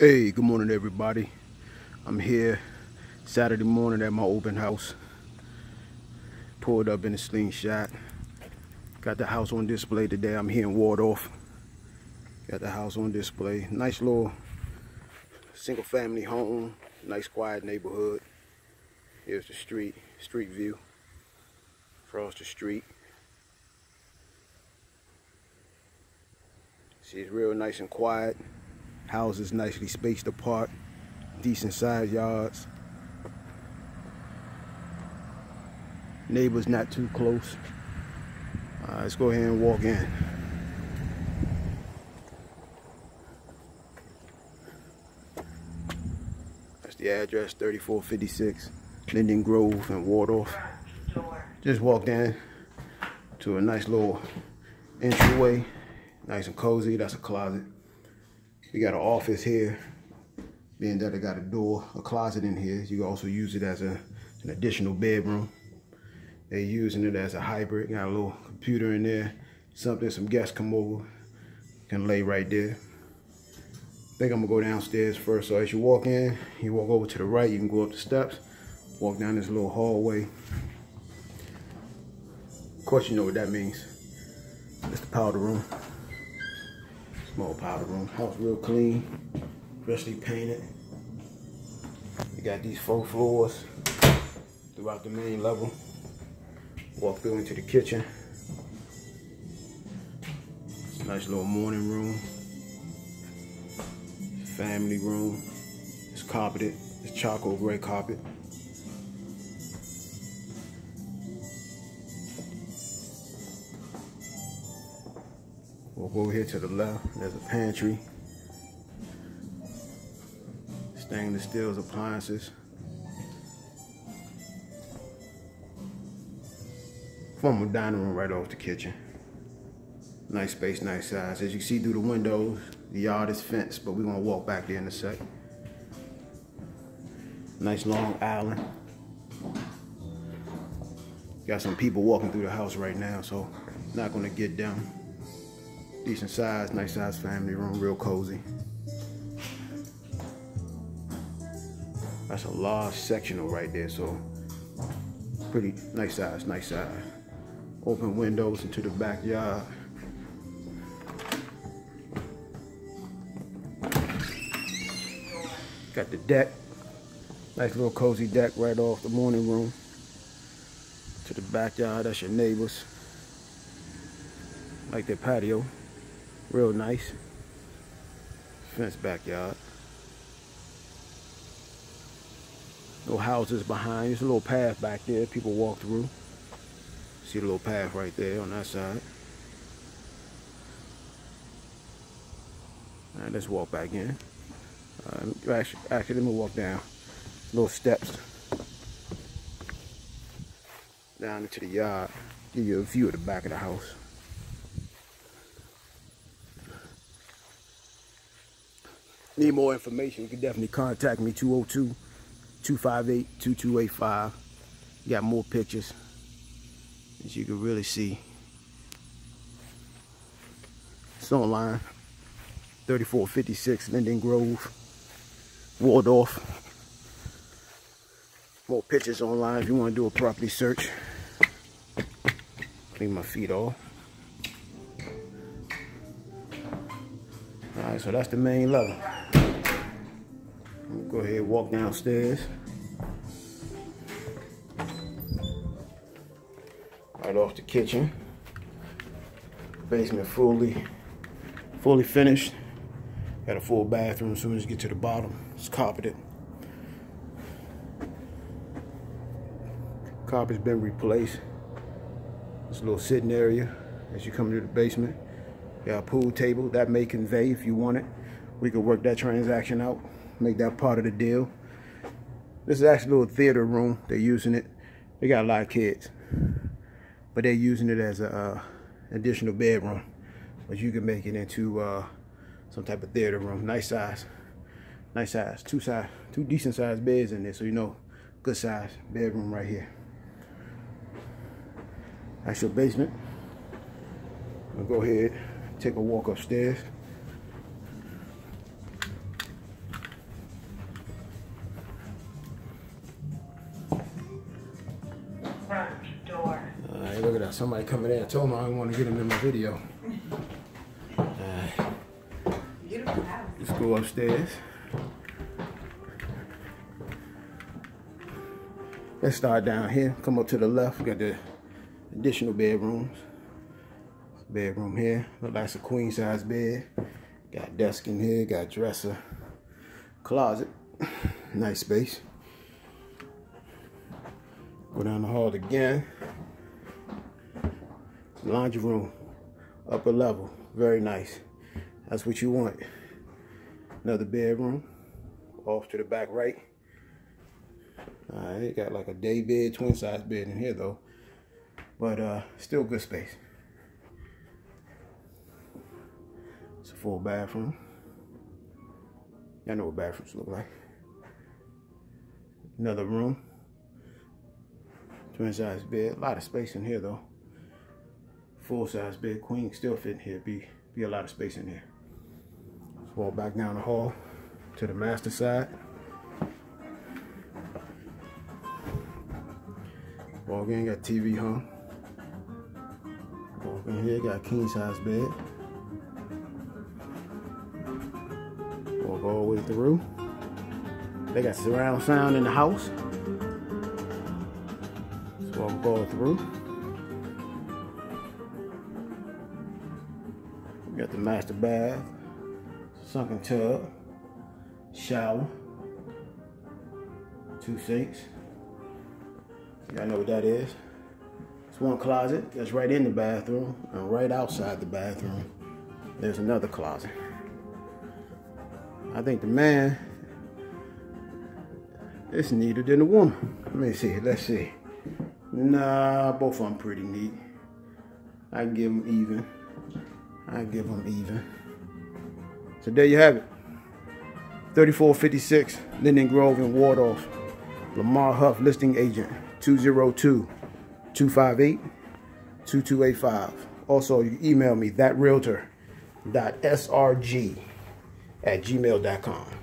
Hey, good morning everybody. I'm here Saturday morning at my open house. Pulled up in a slingshot. Got the house on display today. I'm here in Waldorf. Got the house on display. Nice little single family home. Nice quiet neighborhood. Here's the street, street view. Across the street. See, it's real nice and quiet. Houses nicely spaced apart, decent sized yards. Neighbors not too close. Uh, let's go ahead and walk in. That's the address, 3456 Linden Grove and Waldorf. Just walked in to a nice little entryway, nice and cozy. That's a closet. We got an office here, being that I got a door, a closet in here. You can also use it as a, an additional bedroom. They're using it as a hybrid. Got a little computer in there. Something some guests come over, can lay right there. I think I'm gonna go downstairs first. So as you walk in, you walk over to the right, you can go up the steps, walk down this little hallway. Of course you know what that means. It's the powder room. Small powder room. House real clean, freshly painted. You got these four floors throughout the main level. Walk through into the kitchen. Nice little morning room. Family room. It's carpeted. It's charcoal gray carpet. Go over here to the left. There's a pantry. Stainless steel appliances. Formal dining room right off the kitchen. Nice space, nice size. As you see through the windows, the yard is fenced, but we're gonna walk back there in a sec. Nice long island. Got some people walking through the house right now, so not gonna get down. Decent size, nice size family room, real cozy. That's a large sectional right there, so pretty nice size, nice size. Open windows into the backyard. Got the deck. Nice little cozy deck right off the morning room. To the backyard, that's your neighbors. Like their patio. Real nice. Fenced backyard. Little houses behind. There's a little path back there people walk through. See the little path right there on that side. Alright, let's walk back in. Uh, actually, actually, let me walk down. Little steps. Down into the yard. Give you a view of the back of the house. Need more information, you can definitely contact me, 202-258-2285. Got more pictures, as you can really see. It's online, 3456 Linden Grove, Waldorf. More pictures online if you want to do a property search. Clean my feet off. Alright, so that's the main level. Go ahead and walk downstairs. Right off the kitchen. Basement fully, fully finished. Got a full bathroom as soon as you get to the bottom. It's carpeted. Carpet's been replaced. This little sitting area as you come to the basement. Got a pool table that may convey if you want it. We could work that transaction out, make that part of the deal. This is actually a little theater room. They're using it. They got a lot of kids, but they're using it as a uh, additional bedroom. But you can make it into uh, some type of theater room. Nice size, nice size. Two size, two decent sized beds in there, so you know, good size bedroom right here. That's your basement. I'll go ahead, take a walk upstairs. Somebody coming in. I told him I didn't want to get him in my video. Alright. Let's go upstairs. Let's start down here. Come up to the left. We got the additional bedrooms. Bedroom here. Look like it's a queen size bed. Got desk in here. Got dresser. Closet. nice space. Go down the hall again. Laundry room. Upper level. Very nice. That's what you want. Another bedroom. Off to the back right. Alright, got like a day bed, twin size bed in here though. But uh still good space. It's a full bathroom. Y'all know what bathrooms look like. Another room. Twin size bed. A lot of space in here though. Full size bed. Queen still fit in here. Be be a lot of space in here. Let's walk back down the hall to the master side. Walk in, got TV hung. Walk in here, got king size bed. Walk all the way through. They got surround sound in the house. Let's walk all through. We got the master bath, sunken tub, shower, two sinks. Y'all know what that is. It's one closet that's right in the bathroom and right outside the bathroom. There's another closet. I think the man is neater than the woman. Let me see, let's see. Nah, both of them pretty neat. I give them even. I give them even. So there you have it. 3456 Linden Grove in Waldorf. Lamar Hough listing agent. 202-258-2285. Also, you email me, thatrealtor.srg at gmail.com.